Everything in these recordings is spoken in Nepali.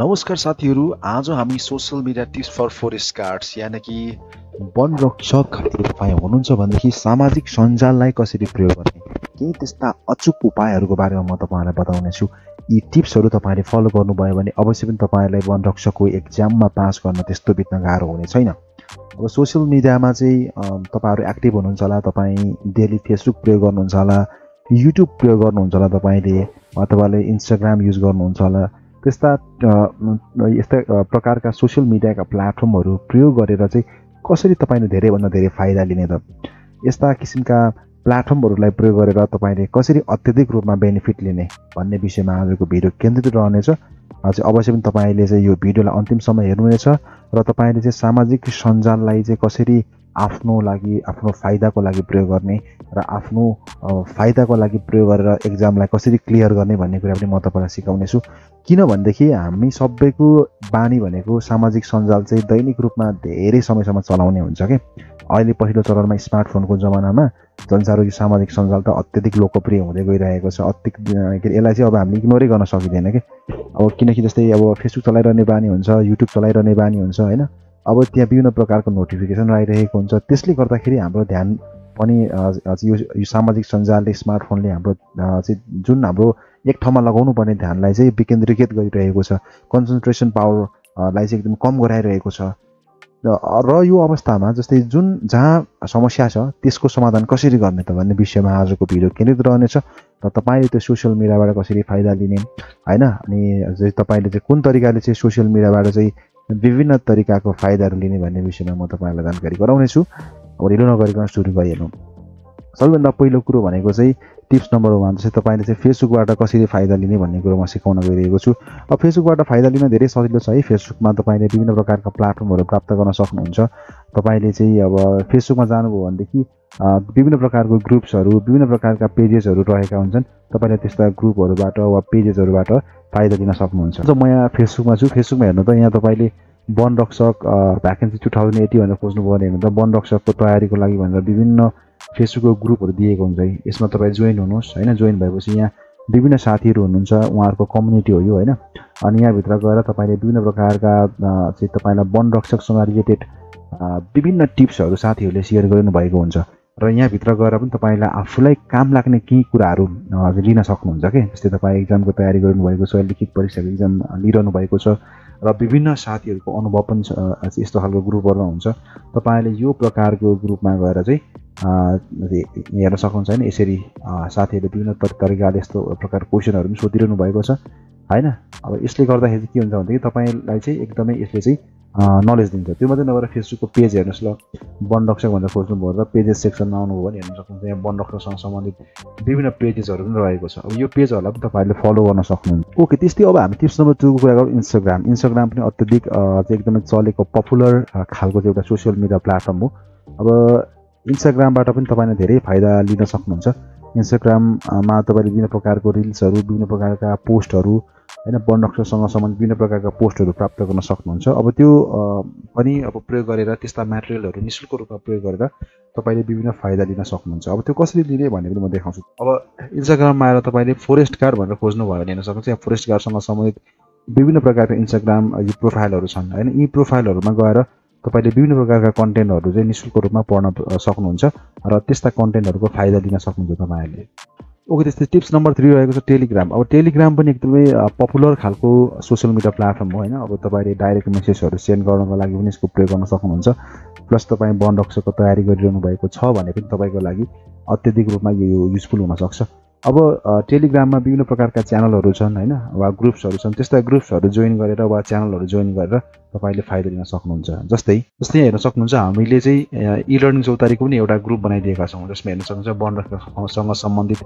नमस्कार साथीहरू आज हामी social media tips for forest guards यानि कि वन रक्षकहरू तपाईँ हुनुहुन्छ भनेदेखि सामाजिक सञ्जाललाई कसरी प्रयोग गर्ने केही त्यस्ता अचुक उपायहरूको बारेमा म तपाईँहरूलाई बताउनेछु यी टिप्सहरू तपाईँले फलो गर्नुभयो भने अवश्य पनि तपाईँलाई वन रक्षकको एक्जाममा पास गर्न त्यस्तो बित्न गाह्रो हुने छैन। अब सोसियल मिडियामा चाहिँ तपाईँहरू एक्टिभ हुनुहुन्छ होला तपाईँ डेली फेसबुक प्रयोग गर्नुहुन्छ होला युट्युब प्रयोग गर्नुहुन्छ होला तपाईँले तपाईँले इन्स्टाग्राम युज गर्नुहुन्छ होला। त्यस्ता यस्ता प्रकारका सोसियल मिडियाका प्लेटफर्महरू प्रयोग गरेर चाहिँ कसरी तपाईँले धेरैभन्दा धेरै फाइदा लिने त? यस्ता किसिमका प्लेटफर्महरूलाई प्रयोग गरेर तपाईँले कसरी अत्यधिक रूपमा बेनिफिट लिने भन्ने विषयमा आजको भिडियो केन्द्रित रहनेछ। चाहिँ अवश्य पनि तपाईँले चाहिँ यो भिडियोलाई अन्तिमसम्म हेर्नुहुनेछ र तपाईँले चाहिँ सामाजिक सञ्जाललाई चाहिँ कसरी आफ्नो लागि आफ्नो फाइदाको लागि प्रयोग गर्ने र आफ्नो फाइदाको लागि प्रयोग गरेर एक्जामलाई कसरी क्लियर गर्ने भन्ने कुरा पनि म तपाईँलाई सिकाउनेछु किनभनेदेखि हामी सबैको बानी भनेको सामाजिक सञ्जाल चाहिँ दैनिक रूपमा धेरै समयसम्म चलाउने हुन्छ कि? अहिले पहिलो चरणमा स्मार्टफोनको जमानामा संसारको यो सामाजिक सञ्जाल त अत्यधिक लोकप्रिय हुँदै गइरहेको छ। अत्यधिक के अरे यसलाई चाहिँ अब हामीले इग्नोरै गर्न सकिँदैन कि? अब किनकि जस्तै अब फेसबुक चलाइरहने बानी हुन्छ युट्युब चलाइरहने बानी हुन्छ होइन? अब त्यहाँ विभिन्न प्रकारको नोटिफिकेसन आइरहेको हुन्छ। त्यसले गर्दाखेरि हाम्रो ध्यान पनि यो सामाजिक सञ्जालले स्मार्टफोनले हाम्रो चाहिँ जुन हाम्रो एक ठाउँमा लगाउनु पर्ने ध्यानलाई चाहिँ विकेन्द्रीकृत गरिरहेको छ। कन्सन्ट्रेसन पावरलाई चाहिँ एकदम कम गराइरहेको छ। र यो अवस्थामा जस्तै जुन जहाँ समस्या छ त्यसको समाधान कसरी गर्ने त भन्ने विषयमा आजको भिडियो केन्द्रित रहनेछ। र तपाईँले त्यो सोसियल मिडियाबाट कसरी फाइदा लिने होइन? अनि तपाईँले चाहिँ कुन तरिकाले चाहिँ सोसियल मिडियाबाट चाहिँ विभिन्न तरिकाको फाइदाहरू लिने भन्ने विषयमा म तपाईँहरूलाई जानकारी गराउनेछु। अब ढिलो नगरिकन सुरु गरिहालौँ सबैभन्दा पहिलो कुरो भनेको चाहिँ टिप्स नम्बर वान चाहिँ तपाईँले चाहिँ फेसबुकबाट कसरी फाइदा लिने भन्ने कुरो म सिकाउन गइरहेको छु। अब फेसबुकबाट फाइदा लिन धेरै सजिलो छ है। फेसबुकमा तपाईँले विभिन्न प्रकारका प्लेटफर्महरू प्राप्त गर्न सक्नुहुन्छ। तपाईँले चाहिँ अब फेसबुकमा जानुभयो भनेदेखि विभिन्न प्रकारको ग्रुप्सहरू विभिन्न प्रकारका पेजेसहरू रहेका हुन्छन्। तपाईँले त्यस्ता ग्रुपहरूबाट वा पेजेसहरूबाट फाइदा लिन सक्नुहुन्छ। म यहाँ फेसबुकमा छु फेसबुकमा हेर्नु त यहाँ तपाईँले वन रक्षक भ्याकेन्सी टु थाउजन्ड एटी भनेर खोज्नुभयो भने हेर्नु त वन रक्षकको तयारीको लागि भनेर विभिन्न फेसबुकको ग्रुपहरू दिएको हुन्छ है। यसमा तपाईँ जोइन हुनुहोस् होइन? जोइन भएपछि यहाँ विभिन्न साथीहरू हुनुहुन्छ उहाँहरूको कम्युनिटी हो यो होइन? अनि यहाँभित्र गएर तपाईँले विभिन्न प्रकारका चाहिँ तपाईँलाई वन रक्षकसँग रिलेटेड विभिन्न टिप्सहरू साथीहरूले सेयर गरिनु हुन्छ। र यहाँभित्र गएर पनि तपाईँलाई आफूलाई काम लाग्ने केही कुराहरू लिन सक्नुहुन्छ कि? जस्तै तपाईँ इक्जामको तयारी गर्नुभएको छ लिखित परीक्षाको इक्जाम लिइरहनु भएको छ र विभिन्न साथीहरूको अनुभव पनि यस्तो खालको ग्रुपहरूमा हुन्छ। तपाईँले यो प्रकारको ग्रुपमा गएर चाहिँ हेर्न सक्नुहुन्छ होइन यसरी साथीहरूले विभिन्न तरिकाले यस्तो प्रकारको क्वेसनहरू पनि सोधिरहनु भएको छ होइन अब यसले गर्दाखेरि के हुन्छ भनेदेखि तपाईँलाई चाहिँ एकदमै यसले चाहिँ नलेज दिन्छ त्यो मात्रै नभएर फेसबुकको पेज हेर्नुहोस् ल वन रक्षक भनेर खोज्नुभयो र पेजेस सेक्सनमा आउनुभयो भने हेर्न सक्नुहुन्छ यहाँ वन रक्षकसँग सम्बन्धित विभिन्न पेजेसहरू पनि रहेको छ अब यो पेजहरूलाई पनि तपाईँहरूले फलो गर्न सक्नुहुन्छ ओके त्यस्तै अब हामी टिप्स नम्बर टूको कुरा गरौँ इन्स्टाग्राम इन्स्टाग्राम पनि अत्यधिक एकदमै चलेको पपुलर खालको चाहिँ एउटा सोसियल मिडिया प्लेटफर्म हो अब इन्स्टाग्रामबाट पनि तपाईँले धेरै फाइदा लिन सक्नुहुन्छ। इन्स्टाग्राममा तपाईँले विभिन्न प्रकारको रिल्सहरू विभिन्न प्रकारका पोस्टहरू होइन वर्णक्षसँग सम्बन्धित विभिन्न प्रकारका पोस्टहरू प्राप्त गर्न सक्नुहुन्छ। अब त्यो पनि अब प्रयोग गरेर त्यस्ता मेटेरियलहरू नि शुल्क रूपमा प्रयोग गरेर तपाईँले विभिन्न फाइदा लिन सक्नुहुन्छ। अब त्यो कसरी लिने भन्ने पनि म देखाउँछु। अब इन्स्टाग्राममा आएर तपाईँले फोरेस्ट गार्ड भनेर खोज्नुभयो भने हेर्न सक्नुहुन्छ। यहाँ फोरेस्ट गार्डसँग सम्बन्धित विभिन्न प्रकारका इन्स्टाग्राम यो प्रोफाइलहरू छन्। होइन यी प्रोफाइलहरूमा गएर तपाईँले विभिन्न प्रकारका कन्टेन्टहरू चाहिँ नि शुल्क रूपमा पढ्न सक्नुहुन्छ र त्यस्ता कन्टेन्टहरूको फाइदा लिन सक्नुहुन्छ तपाईँहरूले। ओके त्यस्तै टिप्स नम्बर थ्री रहेको छ टेलिग्राम। अब टेलिग्राम पनि एकदमै पपुलर खालको सोसियल मिडिया प्लेटफर्म हो होइन? अब तपाईँले डाइरेक्ट मेसेजहरू सेन्ड गर्नको लागि पनि यसको प्रयोग गर्न सक्नुहुन्छ। प्लस तपाईँ वन रक्षको तयारी गरिरहनु भएको छ भने पनि तपाईँको लागि अत्यधिक रूपमा यो युजफुल हुनसक्छ अब टेलिग्राममा विभिन्न प्रकारका च्यानलहरू छन् होइन? वा ग्रुप्सहरू छन्। त्यस्ता ग्रुप्सहरू जोइन गरेर वा च्यानलहरू जोइन गरेर तपाईँले फाइदा लिन सक्नुहुन्छ। जस्तै जस्तै हेर्न सक्नुहुन्छ हामीले चाहिँ इ लर्निङ चौतारीको पनि एउटा ग्रुप बनाइदिएका छौँ जसमा हेर्न सक्नुहुन्छ वन सम्बन्धित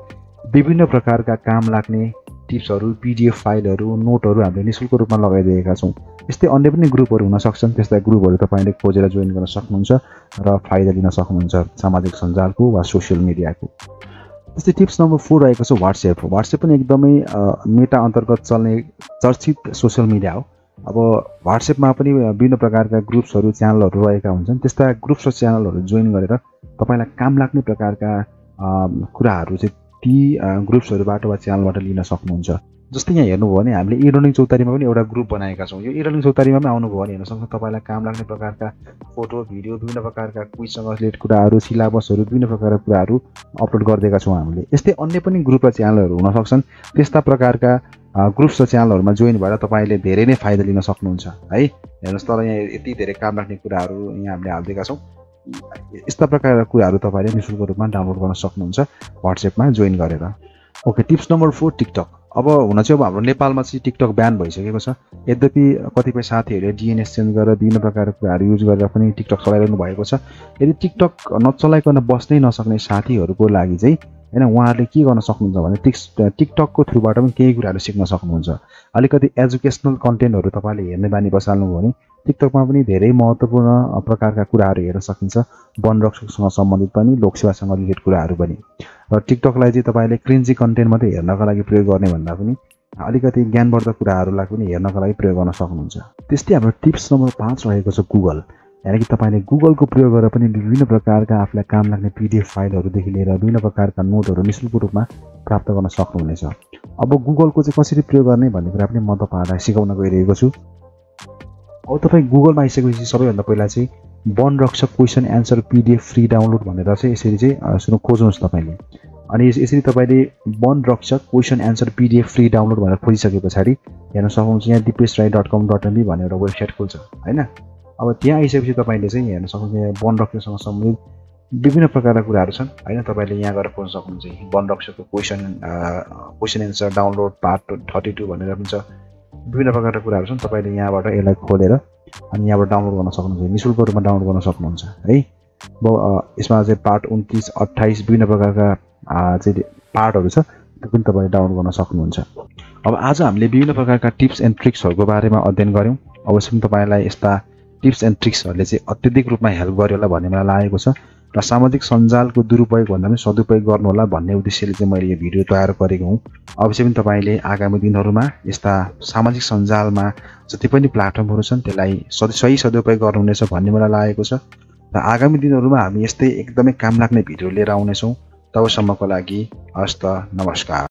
विभिन्न प्रकारका काम लाग्ने टिप्सहरू पिडिएफ फाइलहरू नोटहरू हामीले नि शुल्क रूपमा लगाइदिएका छौँ। यस्तै अन्य पनि ग्रुपहरू हुन सक्छन्। त्यस्ता ग्रुपहरू तपाईँले खोजेर जोइन गर्न सक्नुहुन्छ र फाइदा लिन सक्नुहुन्छ सामाजिक सञ्जालको वा सोसियल मिडियाको। त्यस्तै टिप्स नम्बर फोर रहेको छ वाट्सएप वाट्सएप पनि एकदमै मेटा अन्तर्गत चल्ने चर्चित सोसियल मिडिया हो। अब वाट्सएपमा पनि विभिन्न प्रकारका ग्रुप्सहरू च्यानलहरू रहेका हुन्छन्। त्यस्ता ग्रुप्स र च्यानलहरू जोइन गरेर तपाईँलाई काम लाग्ने प्रकारका कुराहरू चाहिँ ती ग्रुप्सहरूबाट वा च्यानलबाट लिन सक्नुहुन्छ। जस्तै यहाँ हेर्नुभयो भने हामीले ई लर्निङ चौतारीमा पनि एउटा ग्रुप बनाएका छौँ। यो ई लर्निङ चौतारीमा पनि आउनुभयो भने हेर्न तपाईँलाई काम लाग्ने प्रकारका फोटो भिडियो विभिन्न प्रकारका क्विजसँग रिलेटेड कुराहरू सिलाबसहरू विभिन्न प्रकारका कुराहरू अपलोड गरिदिएका छौँ हामीले। यस्तै अन्य पनि ग्रुप र च्यानलहरू हुन सक्छन्। त्यस्ता प्रकारका ग्रुप्स र च्यानलहरूमा जोइन भएर तपाईँले धेरै नै फाइदा लिन सक्नुहुन्छ है? हेर्नुहोस् तल यहाँ यति धेरै काम लाग्ने कुराहरू यहाँ हामीले हालिदिएका छौँ। यस्ता प्रकारका कुराहरू तपाईँले नि शुल्क रूपमा डाउनलोड गर्न सक्नुहुन्छ वाट्सएपमा जोइन गरेर। Okay tips number four TikTok. अब हुन चाहिँ अब हाम्रो नेपालमा चाहिँ टिकटक ब्यान भइसकेको छ। यद्यपि कतिपय साथीहरूले डिएनएस चेन्ज गरेर विभिन्न प्रकारका कुराहरू युज गरेर पनि टिकटक चलाइरहनु भएको छ। यदि टिकटक नचलाइकन बस्नै नसक्ने साथीहरूको लागि चाहिँ होइन उहाँहरूले के गर्न सक्नुहुन्छ भने टिक्स टिकटकको थ्रुबाट पनि केही कुराहरू सिक्न सक्नुहुन्छ। अलिकति एजुकेसनल कन्टेन्टहरू तपाईँले हेर्ने बानी बसाल्नुभयो भने टिकटकमा पनि धेरै महत्त्वपूर्ण प्रकारका कुराहरू हेर्न सकिन्छ। वनरक्षकसँग सम्बन्धित पनि लोकसेवासँग रिलेटेड कुराहरू पनि। र टिकटकलाई चाहिँ तपाईँले क्रिन्जी कन्टेन्ट मात्रै हेर्नका लागि प्रयोग गर्ने भन्दा पनि अलिकति ज्ञानवर्धक कुराहरूलाई पनि हेर्नका लागि प्रयोग गर्न सक्नुहुन्छ। त्यस्तै हाम्रो टिप्स नम्बर पाँच रहेको छ गुगल। यानि कि तपाईँले गुगलको प्रयोग गरेर पनि विभिन्न प्रकारका आफूलाई काम लाग्ने पिडिएफ फाइलहरूदेखि लिएर विभिन्न प्रकारका नोटहरू निशुल्क रूपमा प्राप्त गर्न सक्नुहुनेछ। अब गुगलको चाहिँ कसरी प्रयोग गर्ने भन्ने कुरा पनि म तपाईँहरूलाई सिकाउन गइरहेको छु। अब तपाईँ गुगलमा आइसकेपछि सबैभन्दा पहिला चाहिँ वन रक्षक question answer PDF free download भनेर चाहिँ यसरी चाहिँ सुरु खोज्नुहोस् तपाईँले। अनि यसरी तपाईँले वन रक्षक question answer PDF free download भनेर खोजिसके पछाडि हेर्न सक्नुहुन्छ यहाँ Dipesh Rai dot com dot NB भनेर एउटा वेबसाइट खोल्छ होइन? अब त्यहाँ आइसकेपछि तपाईँले चाहिँ हेर्न सक्नुहुन्छ वन रक्षकसँग सम्बन्धित विभिन्न प्रकारका कुराहरू छन्। होइन तपाईँले यहाँ गएर खोज्न सक्नुहुन्छ वन रक्षकको question question answer download part thirty two भनेर पनि छ। विभिन्न प्रकारका कुराहरू छन् तपाईँले यहाँबाट यसलाई खोलेर अनि यहाँबाट डाउनलोड गर्न सक्नुहुन्छ। नि शुल्क रूपमा डाउनलोड गर्न सक्नुहुन्छ है? यसमा चाहिँ पार्ट उन्तिस अट्ठाइस विभिन्न प्रकारका चाहिँ पार्टहरू छ त्यो पनि तपाईँले डाउनलोड गर्न सक्नुहुन्छ। अब आज हामीले विभिन्न प्रकारका टिप्स एन्ड ट्रिक्सहरूको बारेमा अध्ययन गऱ्यौँ। अवश्य पनि तपाईँलाई यस्ता टिप्स एन्ड ट्रिक्सहरूले चाहिँ अत्यधिक रूपमा हेल्प गर्यो होला भन्ने मलाई लागेको छ। र सामाजिक सञ्जालको दुरुपयोग भन्दा पनि सदुपयोग गर्नु होला भन्ने उद्देश्यले चाहिँ मैले यो भिडियो तयार गरेको हुँ। अवश्य पनि तपाईँले आगामी दिनहरूमा यस्ता सामाजिक सञ्जालमा जति पनि प्लेटफर्महरू छन् त्यसलाई सद सही सदुपयोग गर्नुहुनेछ भन्ने मलाई लागेको छ। र आगामी दिनहरूमा हामी यस्तै एकदमै काम लाग्ने भिडियो लिएर आउनेछौँ। तबसम्मको लागि हस्त नमस्कार।